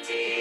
mighty